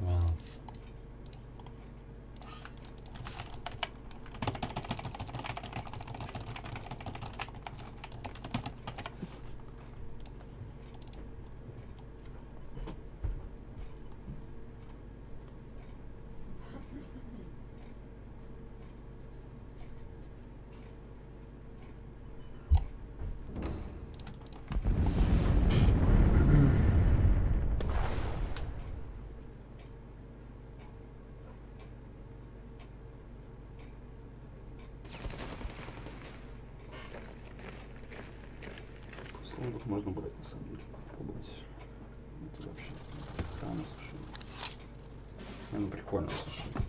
Well, it's Слонгов можно брать на самом деле. Попробовать. Это вообще странно, слушай. Ну, прикольно, слушай.